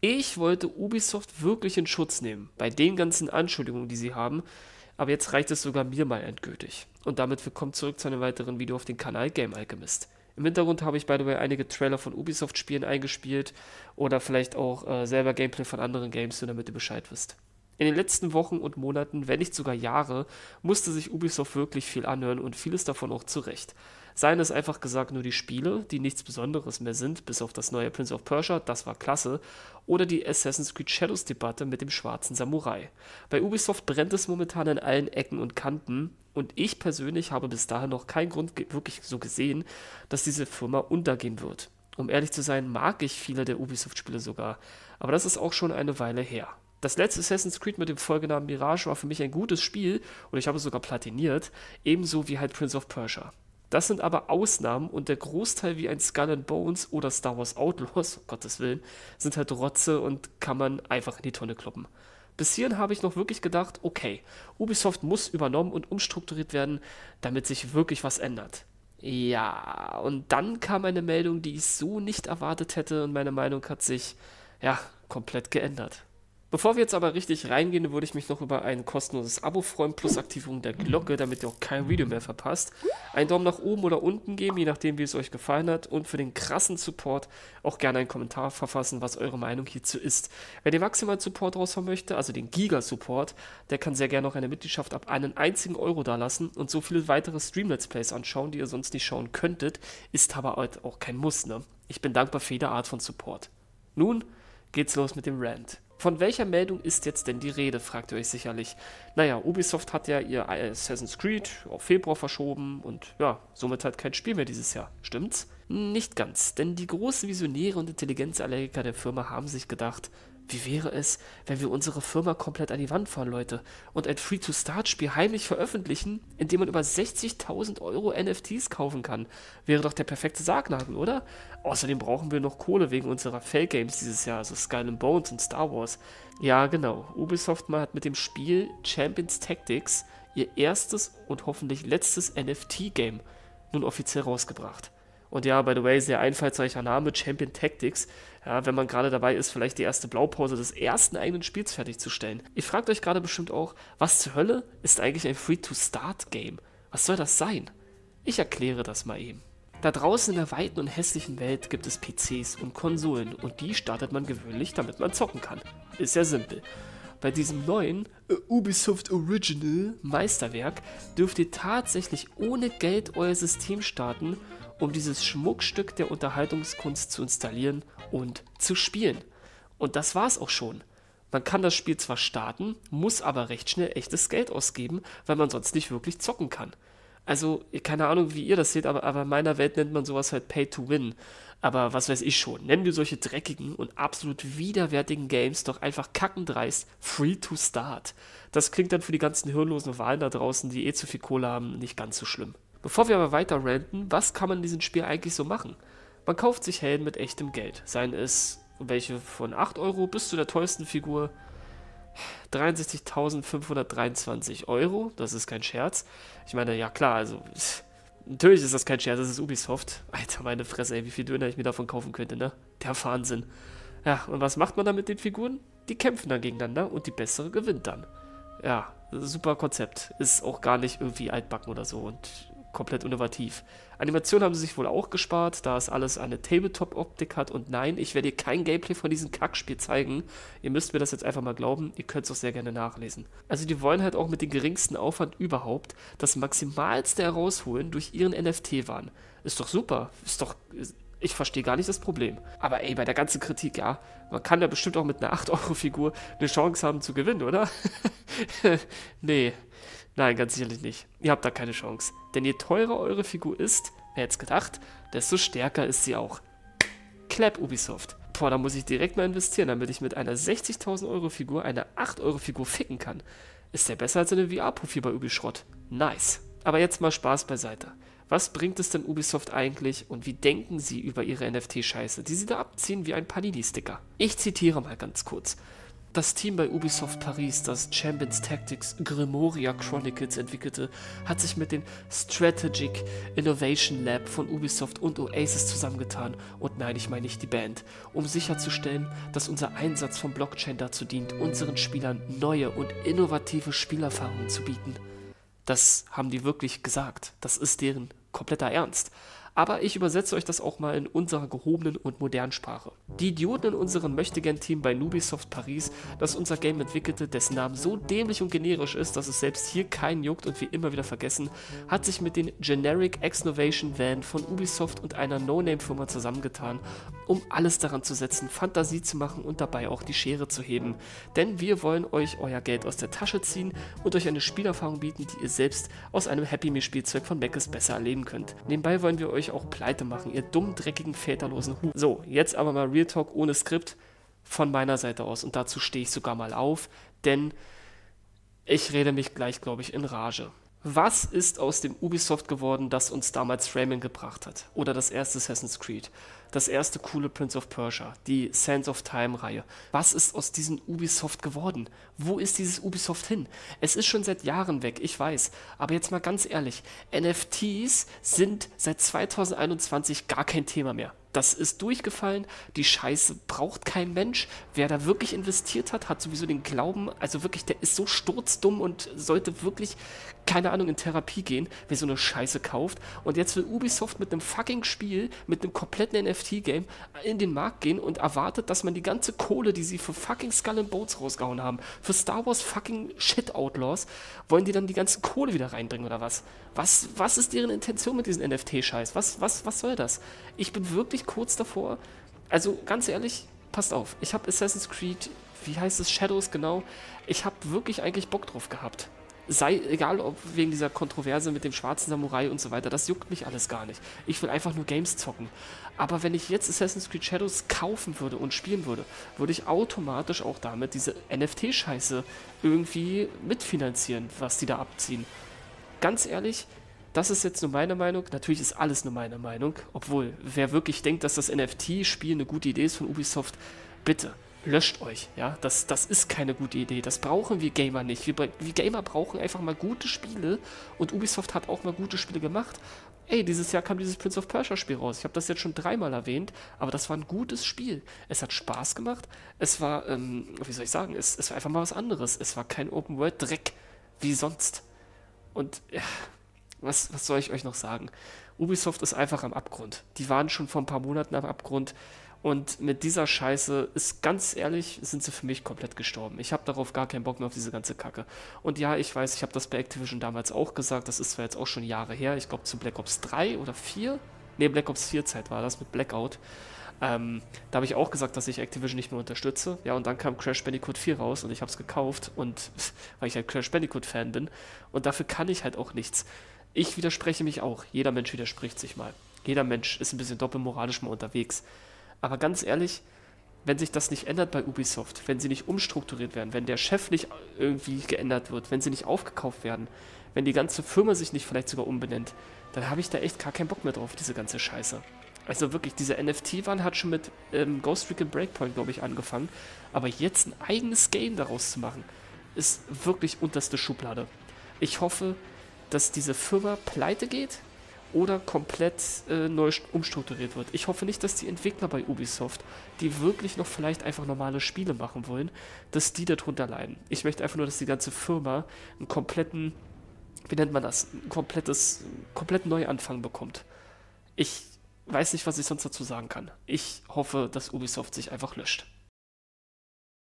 Ich wollte Ubisoft wirklich in Schutz nehmen, bei den ganzen Anschuldigungen, die sie haben, aber jetzt reicht es sogar mir mal endgültig. Und damit willkommen zurück zu einem weiteren Video auf dem Kanal Game Alchemist. Im Hintergrund habe ich, by the way, einige Trailer von Ubisoft-Spielen eingespielt oder vielleicht auch äh, selber Gameplay von anderen Games, nur damit ihr Bescheid wisst. In den letzten Wochen und Monaten, wenn nicht sogar Jahre, musste sich Ubisoft wirklich viel anhören und vieles davon auch zurecht. Seien es einfach gesagt nur die Spiele, die nichts Besonderes mehr sind, bis auf das neue Prince of Persia, das war klasse, oder die Assassin's Creed Shadows Debatte mit dem schwarzen Samurai. Bei Ubisoft brennt es momentan an allen Ecken und Kanten und ich persönlich habe bis dahin noch keinen Grund wirklich so gesehen, dass diese Firma untergehen wird. Um ehrlich zu sein, mag ich viele der Ubisoft-Spiele sogar, aber das ist auch schon eine Weile her. Das letzte Assassin's Creed mit dem Folgenamen Mirage war für mich ein gutes Spiel und ich habe es sogar platiniert, ebenso wie halt Prince of Persia. Das sind aber Ausnahmen und der Großteil wie ein Skull and Bones oder Star Wars Outlaws, um Gottes Willen, sind halt Rotze und kann man einfach in die Tonne kloppen. Bis hierhin habe ich noch wirklich gedacht, okay, Ubisoft muss übernommen und umstrukturiert werden, damit sich wirklich was ändert. Ja, und dann kam eine Meldung, die ich so nicht erwartet hätte und meine Meinung hat sich, ja, komplett geändert. Bevor wir jetzt aber richtig reingehen, würde ich mich noch über ein kostenloses Abo freuen, plus Aktivierung der Glocke, damit ihr auch kein Video mehr verpasst. Einen Daumen nach oben oder unten geben, je nachdem, wie es euch gefallen hat. Und für den krassen Support auch gerne einen Kommentar verfassen, was eure Meinung hierzu ist. Wer den Maximal Support raushauen möchte, also den Giga-Support, der kann sehr gerne noch eine Mitgliedschaft ab einen einzigen Euro dalassen und so viele weitere Stream-Let's Plays anschauen, die ihr sonst nicht schauen könntet. Ist aber halt auch kein Muss, ne? Ich bin dankbar für jede Art von Support. Nun geht's los mit dem Rant. Von welcher Meldung ist jetzt denn die Rede, fragt ihr euch sicherlich. Naja, Ubisoft hat ja ihr Assassin's Creed auf Februar verschoben und ja, somit halt kein Spiel mehr dieses Jahr. Stimmt's? Nicht ganz, denn die großen Visionäre und Intelligenzallergiker der Firma haben sich gedacht, wie wäre es, wenn wir unsere Firma komplett an die Wand fahren, Leute, und ein Free-to-Start-Spiel heimlich veröffentlichen, in dem man über 60.000 Euro NFTs kaufen kann? Wäre doch der perfekte Sargnagel, oder? Außerdem brauchen wir noch Kohle wegen unserer Fake-Games dieses Jahr, also Skull and Bones und Star Wars. Ja, genau. Ubisoft mal hat mit dem Spiel Champions Tactics ihr erstes und hoffentlich letztes NFT-Game nun offiziell rausgebracht. Und ja, by the way, sehr einfallsreicher Name, Champion Tactics. Ja, wenn man gerade dabei ist, vielleicht die erste Blaupause des ersten eigenen Spiels fertigzustellen. Ihr fragt euch gerade bestimmt auch, was zur Hölle ist eigentlich ein Free-to-Start-Game? Was soll das sein? Ich erkläre das mal eben. Da draußen in der weiten und hässlichen Welt gibt es PCs und Konsolen und die startet man gewöhnlich, damit man zocken kann. Ist ja simpel. Bei diesem neuen Ubisoft Original Meisterwerk dürft ihr tatsächlich ohne Geld euer System starten um dieses Schmuckstück der Unterhaltungskunst zu installieren und zu spielen. Und das war's auch schon. Man kann das Spiel zwar starten, muss aber recht schnell echtes Geld ausgeben, weil man sonst nicht wirklich zocken kann. Also, keine Ahnung, wie ihr das seht, aber, aber in meiner Welt nennt man sowas halt Pay to Win. Aber was weiß ich schon, nennen wir solche dreckigen und absolut widerwärtigen Games doch einfach kackendreist Free to Start. Das klingt dann für die ganzen hirnlosen Wahlen da draußen, die eh zu viel Kohle haben, nicht ganz so schlimm. Bevor wir aber weiter ranten, was kann man in diesem Spiel eigentlich so machen? Man kauft sich Helden mit echtem Geld, seien es welche von 8 Euro bis zu der teuersten Figur 63.523 Euro, das ist kein Scherz. Ich meine, ja klar, also natürlich ist das kein Scherz, das ist Ubisoft. Alter, meine Fresse, ey, wie viel Döner ich mir davon kaufen könnte, ne? Der Wahnsinn. Ja, und was macht man dann mit den Figuren? Die kämpfen dann gegeneinander und die bessere gewinnt dann. Ja, super Konzept. Ist auch gar nicht irgendwie altbacken oder so und komplett innovativ. Animation haben sie sich wohl auch gespart, da es alles eine Tabletop-Optik hat. Und nein, ich werde dir kein Gameplay von diesem Kackspiel zeigen. Ihr müsst mir das jetzt einfach mal glauben. Ihr könnt es auch sehr gerne nachlesen. Also die wollen halt auch mit dem geringsten Aufwand überhaupt das Maximalste herausholen durch ihren NFT-Wahn. Ist doch super. Ist doch... Ich verstehe gar nicht das Problem. Aber ey, bei der ganzen Kritik, ja, man kann ja bestimmt auch mit einer 8-Euro-Figur eine Chance haben zu gewinnen, oder? nee, Nein, ganz sicherlich nicht. Ihr habt da keine Chance. Denn je teurer eure Figur ist, wer hätte es gedacht, desto stärker ist sie auch. Clap Ubisoft. Boah, da muss ich direkt mal investieren, damit ich mit einer 60.000 Euro Figur eine 8 Euro Figur ficken kann. Ist der besser als eine VR-Profi bei Ubischrott. Nice. Aber jetzt mal Spaß beiseite. Was bringt es denn Ubisoft eigentlich und wie denken sie über ihre NFT-Scheiße, die sie da abziehen wie ein Panini-Sticker? Ich zitiere mal ganz kurz. Das Team bei Ubisoft Paris, das Champions Tactics Grimoria Chronicles entwickelte, hat sich mit dem Strategic Innovation Lab von Ubisoft und Oasis zusammengetan, und nein, ich meine nicht die Band, um sicherzustellen, dass unser Einsatz von Blockchain dazu dient, unseren Spielern neue und innovative Spielerfahrungen zu bieten. Das haben die wirklich gesagt. Das ist deren kompletter Ernst aber ich übersetze euch das auch mal in unserer gehobenen und modernen Sprache. Die Idioten in unserem Möchtegern-Team bei Nubisoft Paris, das unser Game entwickelte, dessen Name so dämlich und generisch ist, dass es selbst hier keinen juckt und wir immer wieder vergessen, hat sich mit den Generic X-Novation Van von Ubisoft und einer No-Name-Firma zusammengetan, um alles daran zu setzen, Fantasie zu machen und dabei auch die Schere zu heben. Denn wir wollen euch euer Geld aus der Tasche ziehen und euch eine Spielerfahrung bieten, die ihr selbst aus einem Happy Meal Spielzeug von Mac besser erleben könnt. Nebenbei wollen wir euch euch auch pleite machen, ihr dumm, dreckigen, väterlosen Hu. So, jetzt aber mal Real Talk ohne Skript von meiner Seite aus. Und dazu stehe ich sogar mal auf, denn ich rede mich gleich, glaube ich, in Rage. Was ist aus dem Ubisoft geworden, das uns damals Framing gebracht hat? Oder das erste Assassin's Creed? Das erste coole Prince of Persia? Die Sands of Time-Reihe? Was ist aus diesem Ubisoft geworden? Wo ist dieses Ubisoft hin? Es ist schon seit Jahren weg, ich weiß. Aber jetzt mal ganz ehrlich, NFTs sind seit 2021 gar kein Thema mehr das ist durchgefallen, die Scheiße braucht kein Mensch. Wer da wirklich investiert hat, hat sowieso den Glauben, also wirklich, der ist so sturzdumm und sollte wirklich, keine Ahnung, in Therapie gehen, wer so eine Scheiße kauft. Und jetzt will Ubisoft mit einem fucking Spiel, mit einem kompletten NFT-Game in den Markt gehen und erwartet, dass man die ganze Kohle, die sie für fucking Skull and Boats rausgehauen haben, für Star Wars fucking Shit Outlaws, wollen die dann die ganze Kohle wieder reinbringen oder was? Was, was ist deren Intention mit diesem NFT-Scheiß? Was, was, was soll das? Ich bin wirklich kurz davor. Also ganz ehrlich, passt auf. Ich habe Assassin's Creed, wie heißt es, Shadows genau. Ich habe wirklich eigentlich Bock drauf gehabt. Sei egal, ob wegen dieser Kontroverse mit dem schwarzen Samurai und so weiter, das juckt mich alles gar nicht. Ich will einfach nur Games zocken. Aber wenn ich jetzt Assassin's Creed Shadows kaufen würde und spielen würde, würde ich automatisch auch damit diese NFT-Scheiße irgendwie mitfinanzieren, was die da abziehen. Ganz ehrlich, das ist jetzt nur meine Meinung. Natürlich ist alles nur meine Meinung. Obwohl, wer wirklich denkt, dass das NFT-Spiel eine gute Idee ist von Ubisoft, bitte löscht euch. Ja, das, das ist keine gute Idee. Das brauchen wir Gamer nicht. Wir, wir Gamer brauchen einfach mal gute Spiele und Ubisoft hat auch mal gute Spiele gemacht. Ey, dieses Jahr kam dieses Prince of Persia Spiel raus. Ich habe das jetzt schon dreimal erwähnt, aber das war ein gutes Spiel. Es hat Spaß gemacht. Es war, ähm, wie soll ich sagen, es, es war einfach mal was anderes. Es war kein Open World Dreck wie sonst. Und ja, was, was soll ich euch noch sagen? Ubisoft ist einfach am Abgrund. Die waren schon vor ein paar Monaten am Abgrund. Und mit dieser Scheiße ist ganz ehrlich, sind sie für mich komplett gestorben. Ich habe darauf gar keinen Bock mehr auf diese ganze Kacke. Und ja, ich weiß, ich habe das bei Activision damals auch gesagt. Das ist zwar jetzt auch schon Jahre her. Ich glaube zu Black Ops 3 oder 4. Ne, Black Ops 4 Zeit war das mit Blackout. Ähm, da habe ich auch gesagt, dass ich Activision nicht mehr unterstütze. Ja, und dann kam Crash Bandicoot 4 raus und ich habe es gekauft und weil ich halt Crash Bandicoot Fan bin und dafür kann ich halt auch nichts. Ich widerspreche mich auch. Jeder Mensch widerspricht sich mal. Jeder Mensch ist ein bisschen doppelmoralisch mal unterwegs. Aber ganz ehrlich, wenn sich das nicht ändert bei Ubisoft, wenn sie nicht umstrukturiert werden, wenn der Chef nicht irgendwie geändert wird, wenn sie nicht aufgekauft werden, wenn die ganze Firma sich nicht vielleicht sogar umbenennt, dann habe ich da echt gar keinen Bock mehr drauf, diese ganze Scheiße. Also wirklich, diese NFT-Wahn hat schon mit ähm, Ghost Recon Breakpoint, glaube ich, angefangen. Aber jetzt ein eigenes Game daraus zu machen, ist wirklich unterste Schublade. Ich hoffe, dass diese Firma pleite geht oder komplett äh, neu umstrukturiert wird. Ich hoffe nicht, dass die Entwickler bei Ubisoft, die wirklich noch vielleicht einfach normale Spiele machen wollen, dass die darunter leiden. Ich möchte einfach nur, dass die ganze Firma einen kompletten, wie nennt man das, ein komplettes, kompletten Neuanfang bekommt. Ich weiß nicht, was ich sonst dazu sagen kann. Ich hoffe, dass Ubisoft sich einfach löscht.